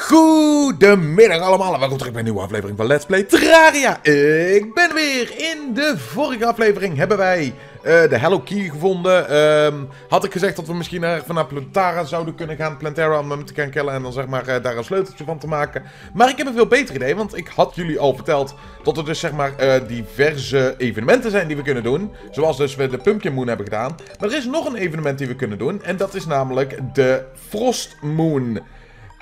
Goedemiddag allemaal en welkom terug bij een nieuwe aflevering van Let's Play Terraria. Ik ben weer. In de vorige aflevering hebben wij eh, de Hello Key gevonden. Ehm, had ik gezegd dat we misschien vanaf Plantara zouden kunnen gaan. Plantera om hem te gaan killen en dan zeg maar eh, daar een sleuteltje van te maken. Maar ik heb een veel beter idee, want ik had jullie al verteld dat er dus zeg maar eh, diverse evenementen zijn die we kunnen doen. Zoals dus we de Pumpkin Moon hebben gedaan. Maar er is nog een evenement die we kunnen doen en dat is namelijk de Frost Moon.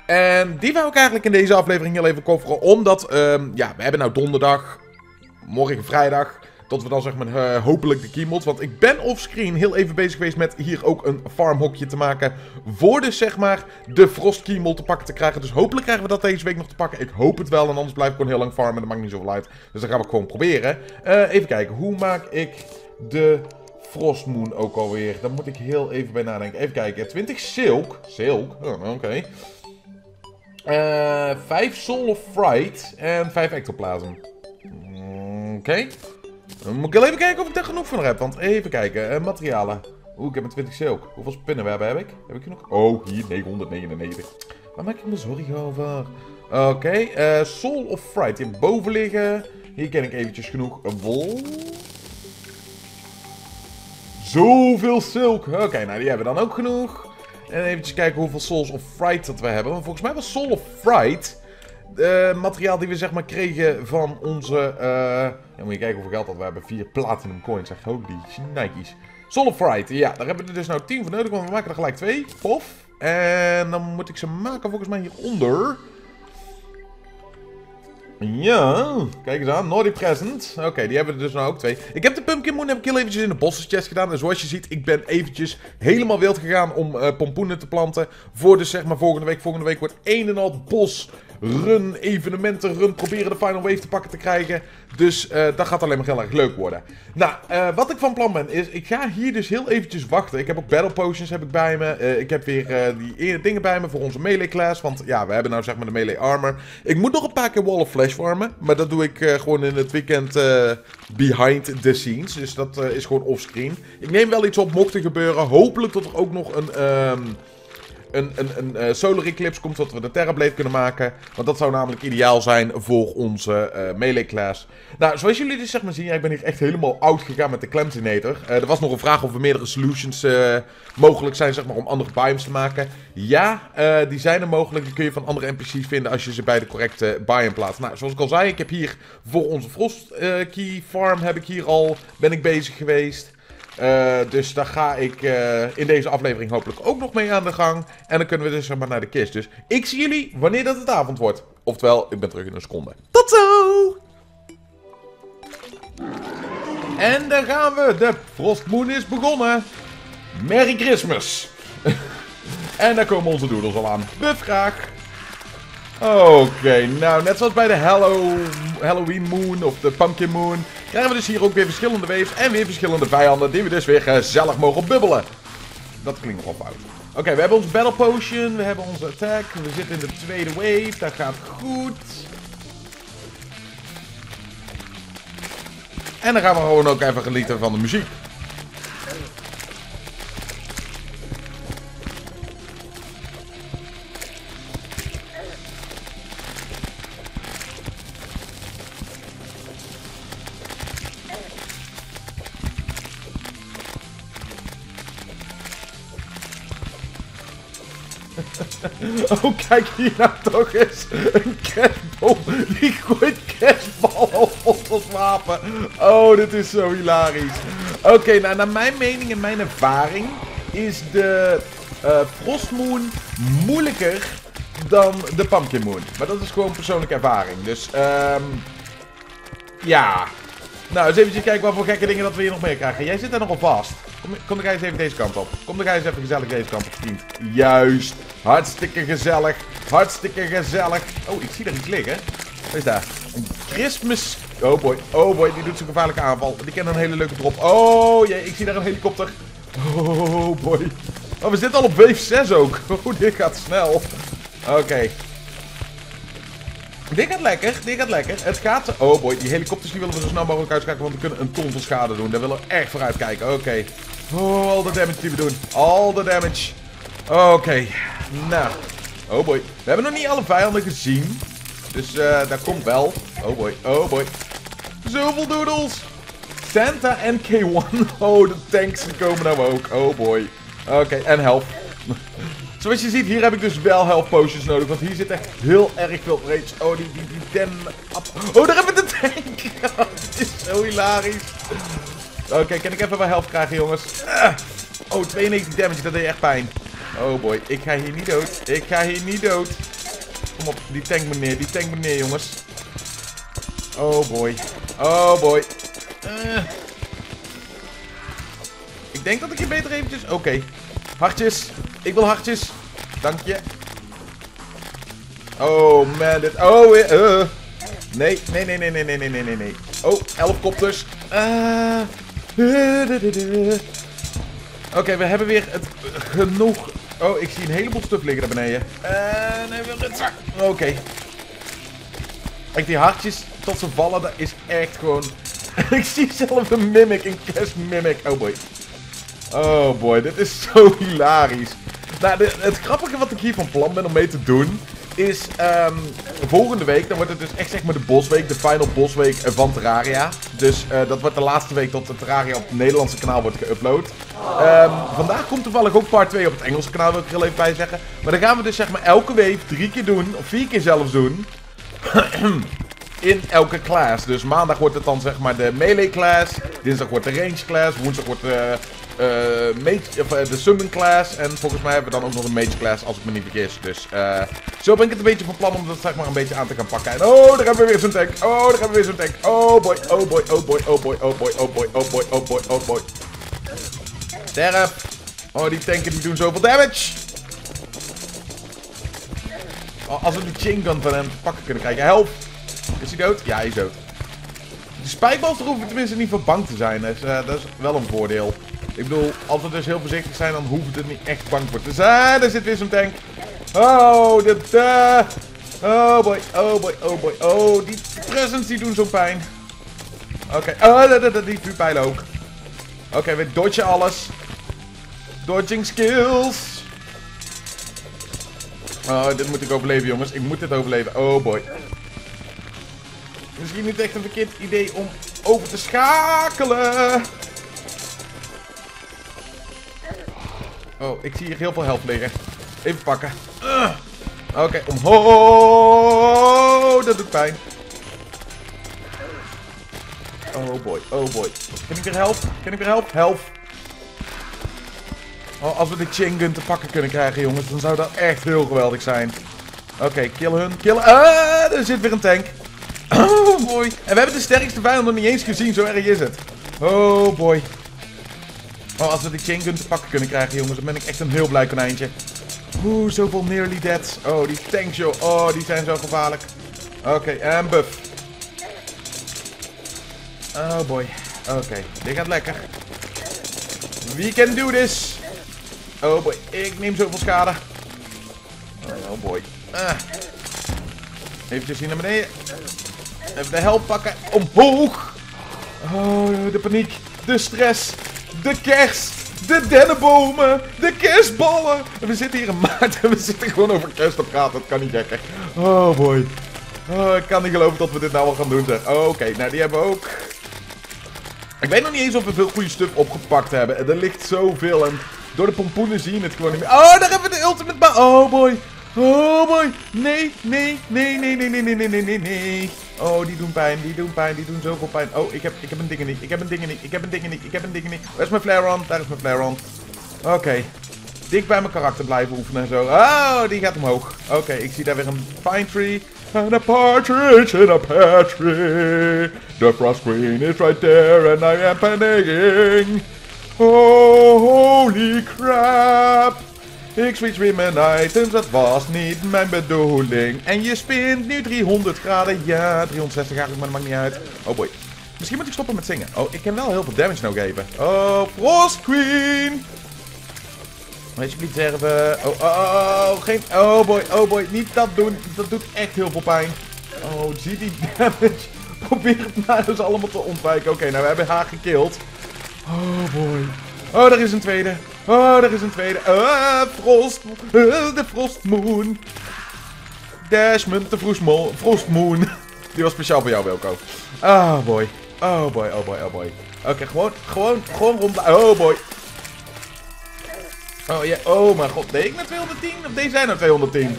En die wou ik eigenlijk in deze aflevering heel even coveren. Omdat, ehm, ja, we hebben nou donderdag, morgen vrijdag. Tot we dan zeg maar eh, hopelijk de keymod. Want ik ben offscreen heel even bezig geweest met hier ook een farmhokje te maken. Voor dus zeg maar de frost keymod te pakken te krijgen. Dus hopelijk krijgen we dat deze week nog te pakken. Ik hoop het wel en anders blijf ik gewoon heel lang farmen. Dat maakt niet zoveel uit. Dus dat gaan we gewoon proberen. Eh, even kijken, hoe maak ik de Frostmoon ook alweer? Daar moet ik heel even bij nadenken. Even kijken, 20 silk. Silk, oké. Uh, 5 Soul of Fright en 5 Ectoplasm. Oké. Dan moet ik even kijken of ik daar genoeg van heb. Want even kijken. Uh, materialen. Oeh, ik heb een 20 silk. Hoeveel spinnenwebben heb ik? Heb ik genoeg? Oh, hier 999. Waar maak ik me zorgen over? Oké. Okay, Soul of Fright. Hier boven liggen. Hier ken ik eventjes genoeg wol. Zoveel silk. Oké, nou die hebben we dan ook genoeg. En eventjes kijken hoeveel Souls of Fright dat we hebben. Want volgens mij was Soul of Fright... Uh, materiaal die we zeg maar kregen van onze... Uh, ja, moet je kijken hoeveel geld dat we hebben. Vier platinum coins. Zeg, holy of Fright. Ja, daar hebben we er dus nou 10 voor nodig. Want we maken er gelijk twee. Pof. En dan moet ik ze maken volgens mij hieronder. Ja, kijk eens aan. Naughty Present. Oké, die hebben we dus nou ook twee. Ik heb de Pumpkin Moon heb ik heel eventjes in de bossenchest gedaan. En zoals je ziet, ik ben eventjes helemaal wild gegaan om uh, pompoenen te planten. Voor dus zeg maar volgende week. Volgende week wordt een en al bos run, evenementen run, proberen de final wave te pakken te krijgen. Dus uh, dat gaat alleen maar heel erg leuk worden. Nou, uh, wat ik van plan ben is, ik ga hier dus heel eventjes wachten. Ik heb ook battle potions heb ik bij me. Uh, ik heb weer die dingen bij me voor onze melee class. Want ja, we hebben nou zeg maar de melee armor. Ik moet nog een paar keer wall of flash farmen. Maar dat doe ik gewoon in het weekend behind the scenes. Dus dat is gewoon offscreen. Ik neem wel iets op mocht er gebeuren. Hopelijk dat er ook nog een... Um, een, een, een uh, solar eclipse komt, dat we de Terrablade kunnen maken. Want dat zou namelijk ideaal zijn voor onze uh, melee class. Nou, zoals jullie dus zeg maar zien, ik ben hier echt helemaal oud gegaan met de Clemsinator. Uh, er was nog een vraag of er meerdere solutions mogelijk zijn, zeg maar, om andere biomes te maken. Ja, die zijn er mogelijk. Die kun je van andere NPC's vinden als je ze bij de correcte biome plaatst. Nou, zoals ik al zei, ik heb hier voor onze Frost Key Farm heb ik hier al, ben ik bezig geweest. Uh, dus daar ga ik uh, in deze aflevering hopelijk ook nog mee aan de gang. En dan kunnen we dus maar naar de kist. Dus ik zie jullie wanneer dat het avond wordt. Oftewel, ik ben terug in een seconde. Tot zo! En daar gaan we. De Frostmoon is begonnen. Merry Christmas. en daar komen onze doodles al aan. Buff graag. Oké, nou net zoals bij de Hello, Halloween Moon of de Pumpkin Moon... krijgen we dus hier ook weer verschillende waves en weer verschillende vijanden... die we dus weer gezellig mogen bubbelen. Dat klinkt nogal fout. Oké, we hebben onze Battle Potion, we hebben onze attack, we zitten in de tweede wave, dat gaat goed. En dan gaan we gewoon ook even genieten van de muziek. Oh, kijk hier nou toch eens. Een kerstbom. Die gooit kerstballen op ons wapen. Oh, dit is zo hilarisch. Oké, nou naar mijn mening en mijn ervaring is de uh, Frostmoon moeilijker dan de Pumpkin Moon. Maar dat is gewoon persoonlijke ervaring. Dus, um, ja. Nou, eens even kijken wat voor gekke dingen dat we hier nog meer krijgen. Jij zit daar nogal vast. Kom, dan ga eens even deze kant op. Kom ga eens even gezellig deze kant op, vriend. Juist. Hartstikke gezellig. Hartstikke gezellig. Oh, ik zie daar iets liggen. Wat is daar? Een Christmas... Oh boy. Oh boy, die doet zo'n gevaarlijke aanval. Die kent een hele leuke drop. Oh jee, ik zie daar een helikopter. Oh boy. Oh, we zitten al op wave 6 ook. Oh, dit gaat snel. Oké. Dit gaat lekker, dit gaat lekker. Het gaat... Oh boy, die helikopters die willen we zo snel mogelijk uitschakelen, want we kunnen een ton van schade doen. Daar willen we echt voor uitkijken. Oké. Oh, al de damage die we doen. Al de damage. Oké. Nou. Oh boy. We hebben nog niet alle vijanden gezien. Dus uh, dat komt wel. Oh boy, oh boy. Zoveel doodles. Santa en K1. Oh, de tanks komen nou ook. Oh boy. Oké, en help. Zoals je ziet, hier heb ik dus wel health potions nodig. Want hier zit echt heel erg veel rage. Oh, die, die, die den... Oh, daar hebben we de tank. Het is zo hilarisch. Oké, kan ik even wat health krijgen, jongens? Ah. Oh, 92 damage, dat deed echt pijn. Oh boy, ik ga hier niet dood. Ik ga hier niet dood. Kom op, die tank meneer, die tank meneer, jongens. Oh boy. Oh boy. Uh. Ik denk dat ik hier beter eventjes... Oké. Hartjes. Ik wil hartjes. Dank je. Oh man, dit... Oh, uh. Nee, nee, nee, nee, nee, nee, nee, nee, nee. Oh, elf kopters. Uh. Oké, we hebben weer het genoeg. Oh, ik zie een heleboel stuff liggen daar beneden. En even het Oké. Okay. Kijk, die hartjes tot ze vallen, dat is echt gewoon... ik zie zelf een mimic, een kerst mimic. Oh boy. Oh boy, dit is zo hilarisch. Nou, het grappige wat ik hier van plan ben om mee te doen, is um, volgende week, dan wordt het dus echt zeg maar de bosweek, de final bosweek van Terraria. Dus uh, dat wordt de laatste week de Terraria op het Nederlandse kanaal wordt geüpload. Um, vandaag komt toevallig ook part 2 op het Engelse kanaal, wil ik er heel even bij zeggen. Maar dan gaan we dus zeg maar elke week drie keer doen, of vier keer zelfs doen. in elke class. Dus maandag wordt het dan zeg maar de melee class. Dinsdag wordt de range class. Woensdag wordt de, mage, of, uh, de summon class. En volgens mij hebben we dan ook nog een mage class als ik me niet vergis. Dus uh, zo ben ik het een beetje van plan om dat zeg maar een beetje aan te gaan pakken. En oh, daar hebben we weer zo'n tank. Oh, daar hebben we weer zo'n tank. Oh boy, oh boy, oh boy, oh boy, oh boy, oh boy, oh boy, oh boy, oh boy. Sterf. Oh, die tanken die doen zoveel damage. Oh, als we die chain gun van hem te pakken kunnen krijgen. Help. Is hij dood? Ja, hij is dood. De spijkbalsters hoeven tenminste niet voor bang te zijn. Uh, dat is wel een voordeel. Ik bedoel, als we dus heel voorzichtig zijn, dan we er niet echt bang voor te zijn. Daar zit weer zo'n tank. Oh, dit... Uh... Oh boy, oh boy, oh boy. Oh, die presents die doen zo pijn. Oké, oh, die vuurpijlen ook. Oké, we dodgen alles. Dodging skills. Oh, dit moet ik overleven, jongens. Ik moet dit overleven. Oh boy. Misschien niet echt een verkeerd idee om over te schakelen. Oh, ik zie hier heel veel helft liggen. Even pakken. Oké, okay. Dat doet pijn. Oh boy, oh boy. Kan ik weer helpen? Kan ik weer helpen? Help. Oh, als we de Chingun te pakken kunnen krijgen, jongens, dan zou dat echt heel geweldig zijn. Oké, kill hun. Kill. Ah, er zit weer een tank. Oh boy. En we hebben de sterkste vijand nog niet eens gezien, zo erg is het. Oh boy. Oh, als we die chain gun te pakken kunnen krijgen, jongens, dan ben ik echt een heel blij konijntje. Oeh, zoveel nearly dead. Oh, die tanks, joh. Oh, die zijn zo gevaarlijk. Oké, en buff. Oh boy. Oké, dit gaat lekker. We can do this. Oh boy, ik neem zoveel schade. Oh boy. Ah. Even hier naar beneden. Even de help pakken. Omhoog. Oh, de paniek. De stress. De kerst. De dennenbomen. De kerstballen. we zitten hier in maart en we zitten gewoon over kerst te praten. Dat kan niet gekker. Oh boy. Oh, ik kan niet geloven dat we dit nou al gaan doen. Oké, nou die hebben we ook. Ik weet nog niet eens of we veel goede stuff opgepakt hebben. Er ligt zoveel en door de pompoenen zie je het gewoon niet meer. Oh, daar hebben we de ultimate Oh boy. Oh boy. Nee, nee, nee, nee, nee, nee, nee, nee, nee, nee. Oh, die doen pijn, die doen pijn, die doen zoveel pijn. Oh, ik heb, ik heb een ding niet, ik heb een ding niet, ik heb een ding niet, ik heb een ding niet. Waar is mijn flare on? Daar is mijn flare on. Oké. Dik bij mijn karakter blijven oefenen en zo. Oh, die gaat omhoog. Oké, ik zie daar weer een pine tree. And a partridge in a pear tree. The frost queen is right there and I am panicking. Oh, holy crap. Ik switch weer mijn items, dat was niet mijn bedoeling. En je spint nu 300 graden. Ja, 360 eigenlijk, maar dat maakt niet uit. Oh boy. Misschien moet ik stoppen met zingen. Oh, ik kan wel heel veel damage nou geven. Oh, Frost Queen. Alsjeblieft sterven. Oh, oh, oh, oh, geen... Oh boy, oh boy. Niet dat doen. Dat doet echt heel veel pijn. Oh, zie die damage. Probeer het maar eens allemaal te ontwijken. Oké, nou we hebben haar gekild. Oh boy. Oh, er is een tweede. Oh, er is een tweede. Uh, Frost. Uh, de Frostmoon. Desmond de Vroesmo- Frostmoon. Die was speciaal voor jou, Wilco. Oh boy. Oh boy, oh boy, oh boy. Oké, gewoon, gewoon, gewoon rond. Oh boy. Oh ja, oh mijn god. Deed ik naar 210? Of deze zijn naar 210?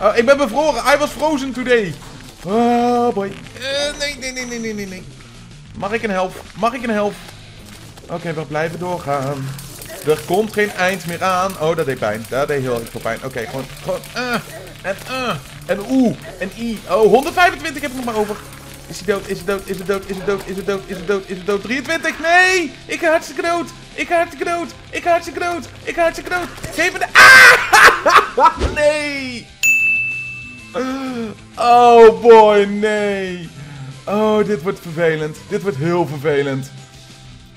Oh, ik ben bevroren. I was frozen today. Oh boy. Eh, nee, nee, nee, nee, nee, nee. Mag ik een helft? Mag ik een helft? Oké, we blijven doorgaan. Er komt geen eind meer aan. Oh, dat deed pijn. Dat deed heel veel pijn. Oké, gewoon, gewoon, eh. En, eh. En oeh. En i. Oh, 125 heb ik nog maar over. Is hij dood? Is hij dood? Is hij dood? Is hij dood? Is hij dood? Is hij dood? Is hij dood? 23? Nee! Ik ga hartstikke dood! Ik ga hartstikke dood! Ik ga hartstikke dood! Ik ga hartstikke dood! Geef me de... Ah! Nee! Oh boy, nee! Oh, dit wordt vervelend. Dit wordt heel vervelend.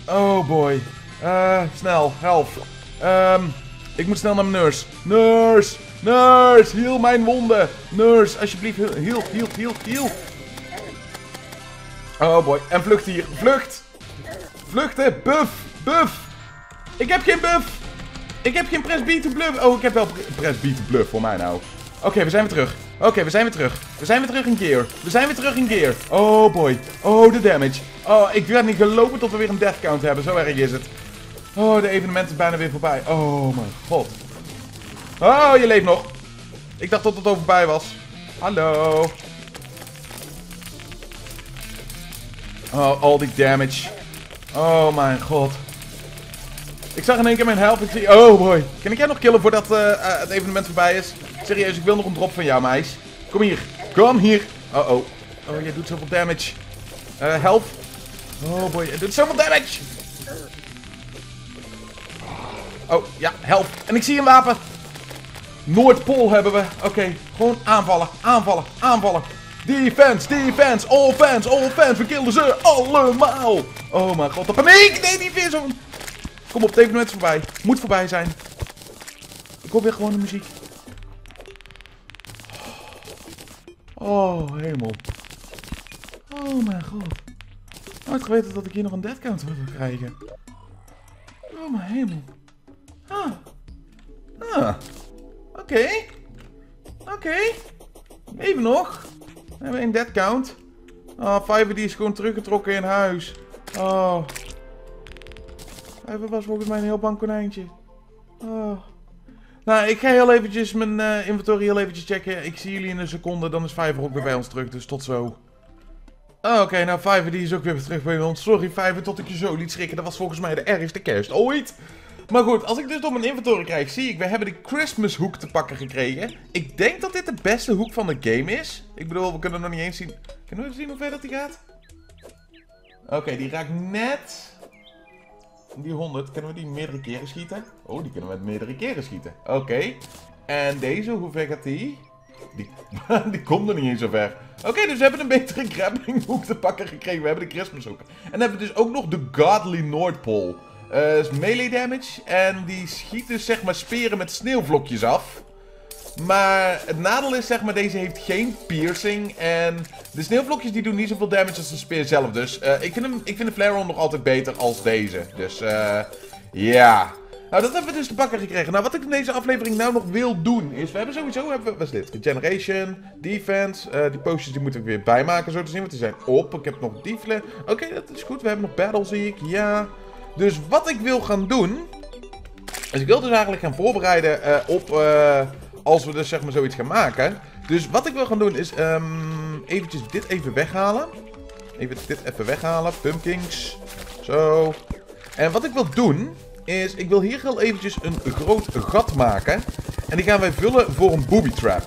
Oh boy. Eh, snel, help. Ehm, ik moet snel naar mijn nurse. Nurse! Nurse! Heal mijn wonden! Nurse, alsjeblieft, heal, heal, heal, heal. Oh boy, en vlucht hier. Vlucht! Vluchten! Buff! Buff! Ik heb geen buff! Ik heb geen press B to bluff. Oh, ik heb wel pre- press B to bluff voor mij nou. Oké, we zijn weer terug. Oké, we zijn weer terug. We zijn weer terug in gear. We zijn weer terug in gear. Oh boy. Oh, de damage. Oh, ik werd niet gelopen tot we weer een death count hebben. Zo erg is het. Oh, de evenement is bijna weer voorbij. Oh mijn god. Oh, je leeft nog. Ik dacht dat het al voorbij was. Hallo. Oh, al die damage. Oh mijn god. Ik zag in één keer mijn zie... Oh boy. Kan ik jij nog killen voordat eh, eh, het evenement voorbij is? Serieus, ik wil nog een drop van jou, meis. Kom hier. Kom hier. Oh oh. Oh, jij doet zoveel damage. Eh, help. Oh boy, jij doet zoveel damage. Oh, ja, help. En ik zie een wapen. Noordpool hebben we. Oké, gewoon aanvallen, aanvallen, aanvallen. Defense, defense, all fans, all fans. We killen ze allemaal. Oh mijn god, de paniek. Nee, die viszoen. Kom op, het is voorbij. Moet voorbij zijn. Ik hoor weer gewoon de muziek. Oh, hemel. Oh mijn god. Nooit geweten dat ik hier nog een death count wil krijgen. Oh mijn hemel. Ah. Ah. Oké. Oké. Even nog. We hebben een dead count. Oh, Fiverr die is gewoon teruggetrokken in huis. Oh. Fiverr was volgens mij een heel bang konijntje. Oh. Nou, ik ga heel eventjes mijn eh, inventory heel eventjes checken. Ik zie jullie in een seconde, dan is Fiverr ook weer bij ons terug, dus tot zo. Oh, Oké, nou Fiverr die is ook weer terug bij ons. Sorry Fiverr tot ik je zo liet schrikken. Dat was volgens mij de ergste kerst ooit. Maar goed, als ik dus door mijn inventory krijg, zie ik, we hebben de Christmas hoek te pakken gekregen. Ik denk dat dit de beste hoek van de game is. Ik bedoel, we kunnen nog niet eens zien. Kunnen we zien hoe ver dat die gaat? Oké, die raakt net... Die 100, kunnen we die meerdere keren schieten? Oh, die kunnen we meerdere keren schieten. Oké. En deze, hoe ver gaat die? Die, die komt er niet eens zo ver. Oké, dus we hebben een betere grappling hoek te pakken gekregen. We hebben de Christmas hoek. En dan hebben we dus ook nog de Godly Noordpool. Eh is melee damage. En die schiet dus zeg maar speren met sneeuwvlokjes af. Maar het nadeel is zeg maar, deze heeft geen piercing. En de sneeuwvlokjes die doen niet zoveel damage als de speer zelf. Dus eh, ik, vind hem, ik vind de Flare nog altijd beter als deze. Dus eh, ja. Nou, dat hebben we dus te pakken gekregen. Nou, wat ik in deze aflevering nou nog wil doen is... We hebben sowieso... Hebben, we- wat is dit? Regeneration, defense. eh, die potions die moeten we weer bijmaken zo te zien. Want die zijn op. Ik heb nog die fla- Oké, dat is goed. We hebben nog battle zie ik. Ja. Dus wat ik wil gaan doen... Dus ik wil dus eigenlijk gaan voorbereiden eh, op... eh, als we dus zeg maar zoiets gaan maken. Dus wat ik wil gaan doen is... ehm eventjes dit even weghalen. Even dit even weghalen. Pumpkins. Zo. En wat ik wil doen, is ik wil hier heel eventjes een groot gat maken. En die gaan wij vullen voor een booby trap.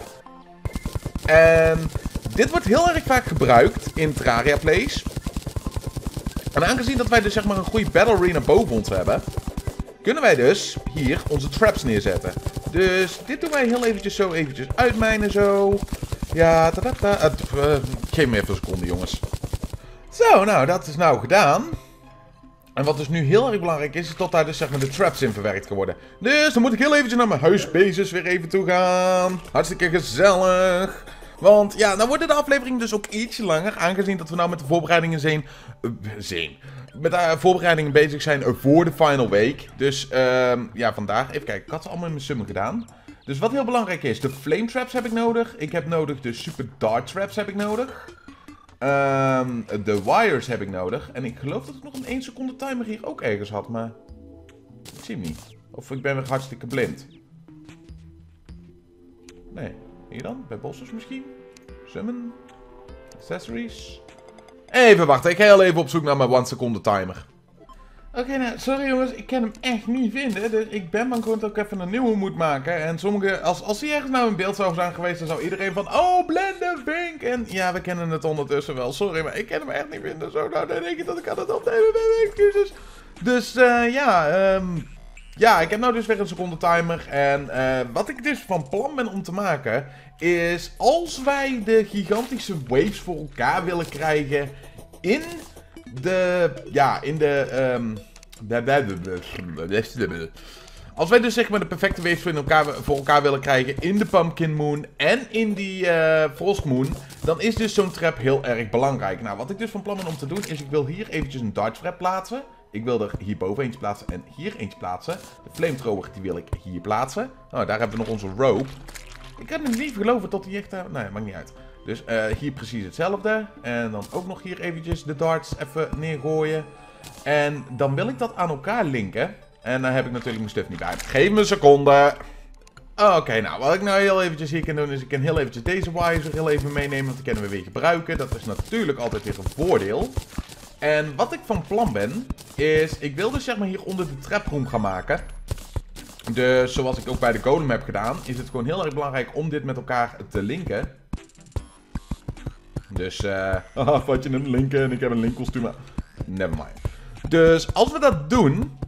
En dit wordt heel erg vaak gebruikt in Terraria Plays. En aangezien dat wij dus zeg maar een goede battle arena boven ons hebben, kunnen wij dus hier onze traps neerzetten. Dus dit doen wij heel eventjes zo eventjes uitmijnen zo. Ja, ta ta ta. Uh, geef me even een seconde jongens. Zo, nou dat is nou gedaan. En wat dus nu heel erg belangrijk is, is dat daar dus zeg maar de traps in verwerkt gaan worden. Dus dan moet ik heel eventjes naar mijn huisbasis weer even toe gaan. Hartstikke gezellig. Want ja, dan worden de afleveringen dus ook ietsje langer. Aangezien dat we nou met de voorbereidingen zijn. eh. Met de voorbereidingen bezig zijn voor de final week. Dus ehm, ja, vandaag. Even kijken, ik had ze allemaal in mijn summen gedaan. Dus wat heel belangrijk is, de flame traps heb ik nodig. Ik heb nodig de super dart traps heb ik nodig. Ehm, de wires heb ik nodig. En ik geloof dat ik nog een 1 seconde timer hier ook ergens had, maar... Ik zie hem niet. Of ik ben weer hartstikke blind. Nee. Hier dan? Bij bosses misschien? Summon? Accessories? Even wachten, ik ga heel even op zoek naar mijn 1 seconde timer. Oké, nou, sorry jongens, ik kan hem echt niet vinden. Dus ik ben bang gewoon dat ik even een nieuwe moet maken. En sommige, als, als hij ergens nou in beeld zou zijn geweest, dan zou iedereen van, oh, Blender Pink. En ja, we kennen het ondertussen wel, sorry, maar ik kan hem echt niet vinden. Zo, nou, dan denk ik dat ik aan het opnemen ben, excuses. Dus, uh, ja, um, ja, ik heb nou dus weer een seconde timer. En uh, wat ik dus van plan ben om te maken, is als wij de gigantische waves voor elkaar willen krijgen in de, ja, in de, um, als wij dus zeg maar de perfecte waves voor elkaar, voor elkaar willen krijgen in de Pumpkin Moon en in die uh, Frost Moon, dan is dus zo'n trap heel erg belangrijk. Nou, wat ik dus van plan ben om te doen, is ik wil hier eventjes een dart trap plaatsen. Ik wil er hierboven eentje plaatsen en hier eentje plaatsen. De flamethrower die wil ik hier plaatsen. Nou, daar hebben we nog onze rope. Ik kan het niet geloven tot die echt... Uh, nee, maakt niet uit. Dus uh, hier precies hetzelfde. En dan ook nog hier eventjes de darts even neergooien. En dan wil ik dat aan elkaar linken. En dan heb ik natuurlijk mijn stuff niet bij. Geef me een seconde. Oké, nou, wat ik nou heel eventjes hier kan doen, is ik kan heel eventjes deze wires heel even meenemen, want die kunnen we weer gebruiken. Dat is natuurlijk altijd weer een voordeel. En wat ik van plan ben, is, ik wil dus zeg maar hier onder de traproom gaan maken. Dus zoals ik ook bij de golem heb gedaan, is het gewoon heel erg belangrijk om dit met elkaar te linken. Dus, eh, haha, vat je een linken en ik heb een linkkostuum Nevermind. Dus als we dat doen,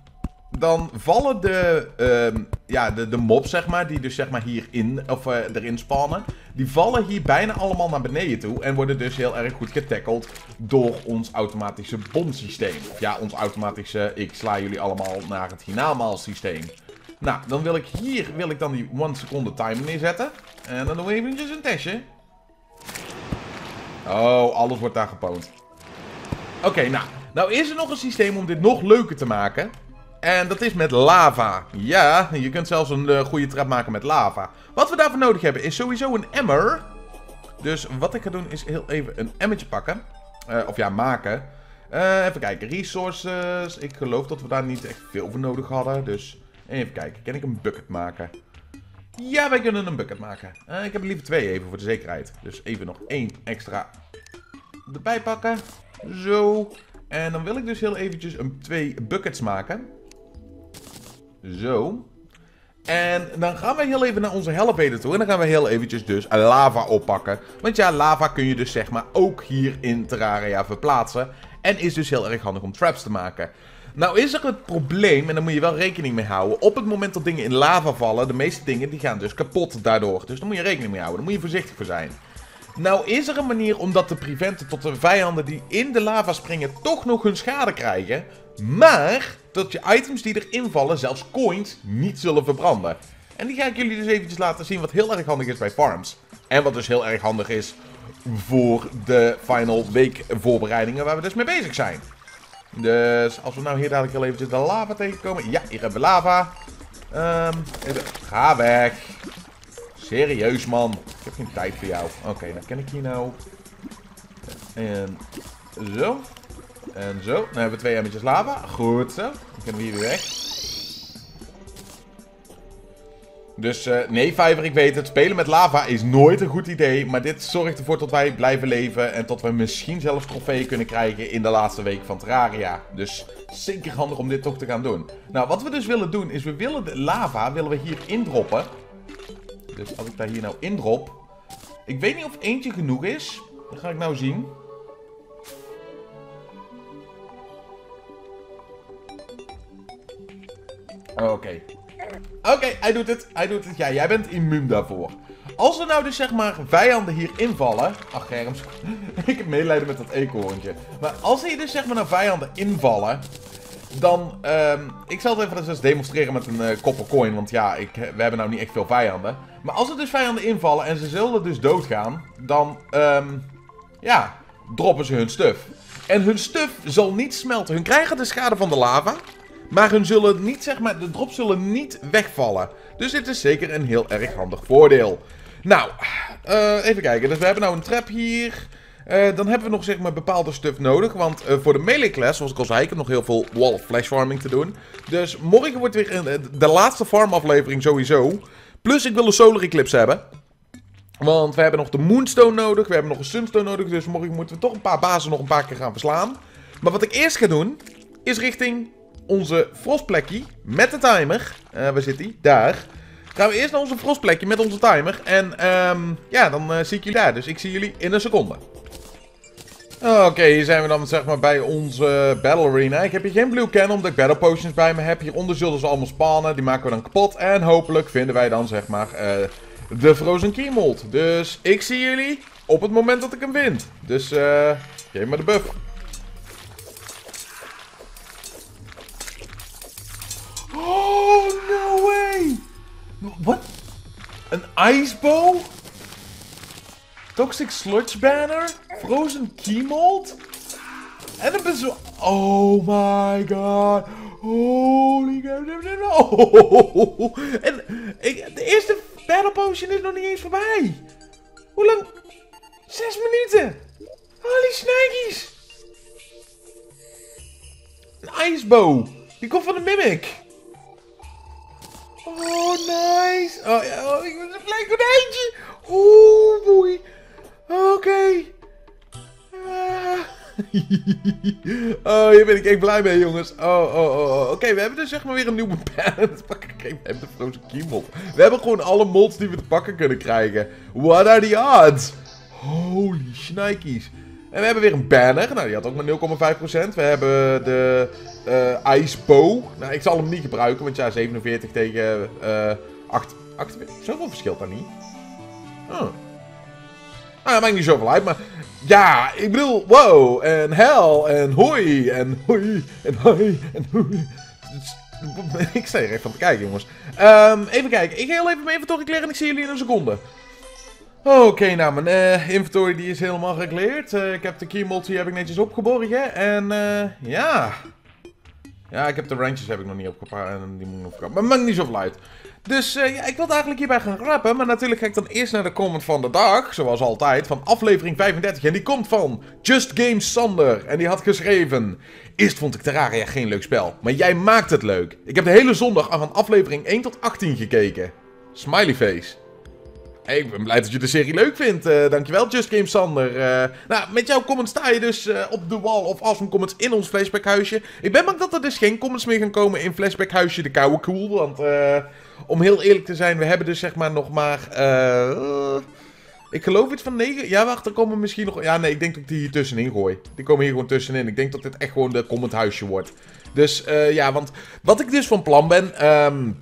dan vallen de, uh, ja, de, de mobs, zeg maar, die dus zeg maar hierin, of uh, erin spannen, die vallen hier bijna allemaal naar beneden toe en worden dus heel erg goed getackled door ons automatische bomsysteem. Of ja, ons automatische, ik sla jullie allemaal naar het hiernamaal systeem. Nou, dan wil ik hier, wil ik dan die 1 seconde timer neerzetten. En dan doen we eventjes een testje. Oh, alles wordt daar gepoond. Oké, nou. Nou is er nog een systeem om dit nog leuker te maken. En dat is met lava. Ja, je kunt zelfs een uh, goede trap maken met lava. Wat we daarvoor nodig hebben is sowieso een emmer. Dus wat ik ga doen is heel even een emmertje pakken. Uh, of ja, maken. Uh, even kijken, resources. Ik geloof dat we daar niet echt veel voor nodig hadden. Dus even kijken, kan ik een bucket maken? Ja, wij kunnen een bucket maken. ik heb er liever twee even voor de zekerheid. Dus even nog één extra erbij pakken. Zo. En dan wil ik dus heel eventjes een, twee buckets maken. Zo. En dan gaan we heel even naar onze helpheden toe. En dan gaan we heel eventjes dus lava oppakken. Want ja, lava kun je dus zeg maar ook hier in Terraria verplaatsen. En is dus heel erg handig om traps te maken. Nou is er het probleem, en daar moet je wel rekening mee houden. Op het moment dat dingen in lava vallen, de meeste dingen die gaan dus kapot daardoor. Dus daar moet je rekening mee houden. Daar moet je voorzichtig voor zijn. Nou is er een manier om dat te preventen tot de vijanden die in de lava springen toch nog hun schade krijgen. Maar dat je items die erin vallen, zelfs coins, niet zullen verbranden. En die ga ik jullie dus eventjes laten zien wat heel erg handig is bij farms. En wat dus heel erg handig is voor de final week voorbereidingen waar we dus mee bezig zijn. Dus als we nou hier dadelijk heel eventjes de lava tegenkomen. Ja, hier hebben we lava. Um, ga weg. Serieus, man. Ik heb geen tijd voor jou. Oké, dan kan ik hier nou... En zo. En zo. Dan hebben we twee emmertjes lava. Goed zo. Dan kunnen we hier weer weg. Dus uh, nee, Fiverr, ik weet het. Spelen met lava is nooit een goed idee. Maar dit zorgt ervoor dat wij blijven leven. En dat we misschien zelfs trofeeën kunnen krijgen in de laatste week van Terraria. Dus zeker handig om dit toch te gaan doen. Nou, wat we dus willen doen is we willen de lava willen we hier indroppen. Dus als ik daar hier nou indrop... Ik weet niet of eentje genoeg is. Dat ga ik nou zien. Oké. Oké, hij doet het. Hij doet het. Ja, jij bent immuun daarvoor. Als er nou dus zeg maar vijanden hier invallen... Ach, Germs. ik heb medelijden met dat eekhoorntje. Maar als hier dus zeg maar naar vijanden invallen... Dan, um, ik zal het even eens demonstreren met een uh, coin. Want ja, ik, we hebben nou niet echt veel vijanden. Maar als er dus vijanden invallen en ze zullen dus doodgaan... Dan, um, ja, droppen ze hun stuff. En hun stuff zal niet smelten. Hun krijgen de schade van de lava... Maar hun zullen niet, zeg maar, de drops zullen niet wegvallen. Dus dit is zeker een heel erg handig voordeel. Nou, uh, even kijken. Dus we hebben nou een trap hier. Uh, dan hebben we nog zeg maar bepaalde stuff nodig. Want uh, voor de melee class, zoals ik al zei, ik heb nog heel veel wall of flash farming te doen. Dus morgen wordt weer de laatste farm aflevering sowieso. Plus ik wil een solar eclipse hebben. Want we hebben nog de Moonstone nodig. We hebben nog een Sunstone nodig. Dus morgen moeten we toch een paar bazen nog een paar keer gaan verslaan. Maar wat ik eerst ga doen, is richting onze frostplekje met de timer. Uh, waar zit die? Daar. Gaan we eerst naar onze frostplekje met onze timer. En um, ja, dan uh, zie ik jullie daar. Dus ik zie jullie in een seconde. Oké, hier zijn we dan zeg maar bij onze Battle Arena. Ik heb hier geen Blue Can omdat ik Battle Potions bij me heb. Hieronder zullen ze allemaal spannen. Die maken we dan kapot. En hopelijk vinden wij dan zeg maar uh, de Frozen Key Mold. Dus ik zie jullie op het moment dat ik hem vind. Dus uh, geef me de buff. Oh, no way! Wat? Een icebow? Toxic Sludge Banner? Frozen Key? En dan ben zo... Oh my god. Holy god. Oh. En ik, de eerste Battle Potion is nog niet eens voorbij. Hoe lang? Zes minuten. Holy snaggies. Een icebow. Die komt van de Mimic. Oh, nice. Oh, ja, oh, ik ben een klein konijntje. Oeh, boei. Oké. Ah. oh, hier ben ik echt blij mee, jongens. Oh, oh, oh. oh. Oké, we hebben dus zeg maar weer een nieuwe pen. We hebben de Frozen Key We hebben gewoon alle mods die we te pakken kunnen krijgen. What are the odds? Holy shnikes. En we hebben weer een banner. Nou, die had ook maar 0,5%. We hebben de uh, Ice Bow. Nou, ik zal hem niet gebruiken, want ja, 47 tegen uh, 8, 48. Zoveel verschilt daar niet. Oh. Nou, dat maakt niet zoveel uit, maar... Ja, ik bedoel, wow, en hell, en hoi, en hoi, en hoi, en hoi. ik sta er even van te kijken, jongens. Um, even kijken, ik ga heel even mijn inventory kleren en ik zie jullie in een seconde. Oké, nou, mijn uh, inventory die is helemaal gecleared. Uh, ik heb de keymold die heb ik netjes opgeborgen. En uh, ja... Ja, ik heb de ranches heb ik nog niet opgepakt en die moet nog. Maar maakt niet zoveel uit. Dus ja, ik wilde eigenlijk hierbij gaan rappen. Maar natuurlijk ga ik dan eerst naar de comment van de dag. Zoals altijd. Van aflevering 35. En die komt van Just Game Sander. En die had geschreven. Eerst vond ik Terraria geen leuk spel. Maar jij maakt het leuk. Ik heb de hele zondag van aflevering 1 tot 18 gekeken. Smiley face. Ik ben blij dat je de serie leuk vindt. Uh, dankjewel, Just Game Sander. Uh, nou, met jouw comment sta je dus uh, op de wall of awesome comments in ons flashbackhuisje. Ik ben bang dat er dus geen comments meer gaan komen in flashbackhuisje de koude koel. Want om heel eerlijk te zijn, we hebben dus zeg maar nog maar... ik geloof iets van 9. Ja, wacht, er komen misschien nog... Ja, nee, ik denk dat ik die hier tussenin gooi. Die komen hier gewoon tussenin. Ik denk dat dit echt gewoon de commenthuisje wordt. Dus ja, want wat ik dus van plan ben... Um,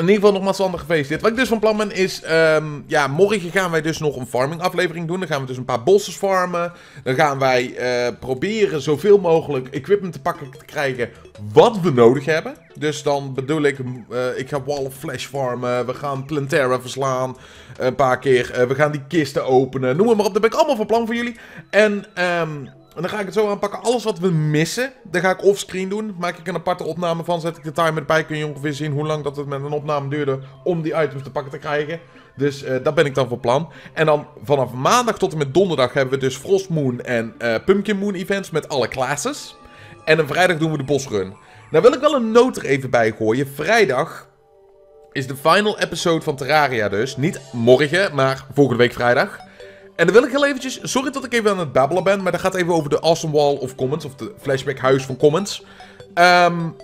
in ieder geval nogmaals Sander gefeliciteerd. Wat ik dus van plan ben is, um, ja, morgen gaan wij dus nog een farming aflevering doen. Dan gaan we dus een paar bosses farmen. Dan gaan wij uh, proberen zoveel mogelijk equipment te pakken te krijgen wat we nodig hebben. Dus dan bedoel ik, uh, ik ga Wall of Flash farmen. We gaan Plantera verslaan een paar keer. Uh, we gaan die kisten openen. Noem maar op, daar ben ik allemaal van plan voor jullie. En... Um, en dan ga ik het zo aanpakken. Alles wat we missen, daar ga ik offscreen doen. Maak ik een aparte opname van. Zet ik de timer erbij. Kun je ongeveer zien hoe lang dat het met een opname duurde om die items te pakken te krijgen. Dus uh, daar ben ik dan voor plan. En dan vanaf maandag tot en met donderdag hebben we dus Frost Moon en uh, Pumpkin Moon events met alle classes. En een vrijdag doen we de bosrun. Nou wil ik wel een noot er even bij gooien. Vrijdag is de final episode van Terraria dus. Niet morgen, maar volgende week vrijdag. En dan wil ik heel eventjes, sorry dat ik even aan het babbelen ben, maar dat gaat even over de Awesome Wall of Comments, of de Flashback Huis van Comments. Um,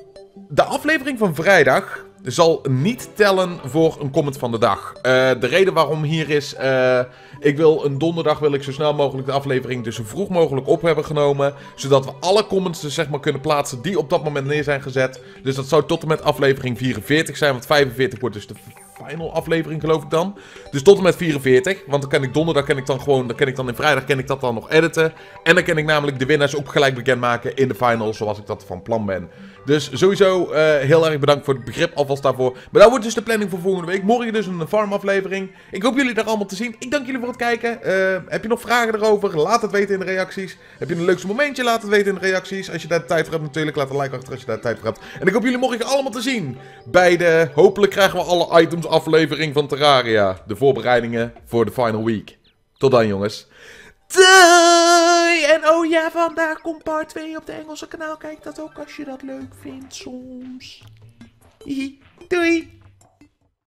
de aflevering van vrijdag zal niet tellen voor een comment van de dag. Uh, de reden waarom hier is, uh, ik wil een donderdag wil ik zo snel mogelijk de aflevering dus zo vroeg mogelijk op hebben genomen. Zodat we alle comments dus zeg maar kunnen plaatsen die op dat moment neer zijn gezet. Dus dat zou tot en met aflevering 44 zijn, want 45 wordt dus de final aflevering geloof ik dan. Dus tot en met 44, want dan kan ik donderdag kan ik dan gewoon, dan kan ik dan in vrijdag kan ik dat dan nog editen. En dan kan ik namelijk de winnaars ook gelijk bekendmaken in de final zoals ik dat van plan ben. Dus sowieso eh, heel erg bedankt voor het begrip alvast daarvoor. Maar dat wordt dus de planning voor volgende week. Morgen dus een farm aflevering. Ik hoop jullie daar allemaal te zien. Ik dank jullie voor het kijken. Eh, heb je nog vragen erover? Laat het weten in de reacties. Heb je een leukste momentje? Laat het weten in de reacties. Als je daar tijd voor hebt natuurlijk. Laat een like achter als je daar tijd voor hebt. En ik hoop jullie morgen allemaal te zien. Bij de, hopelijk krijgen we alle items aflevering van Terraria. De voorbereidingen voor de final week. Tot dan jongens. Doei! En oh ja, vandaag komt part 2 op de Engelse kanaal. Kijk dat ook als je dat leuk vindt soms. Doei!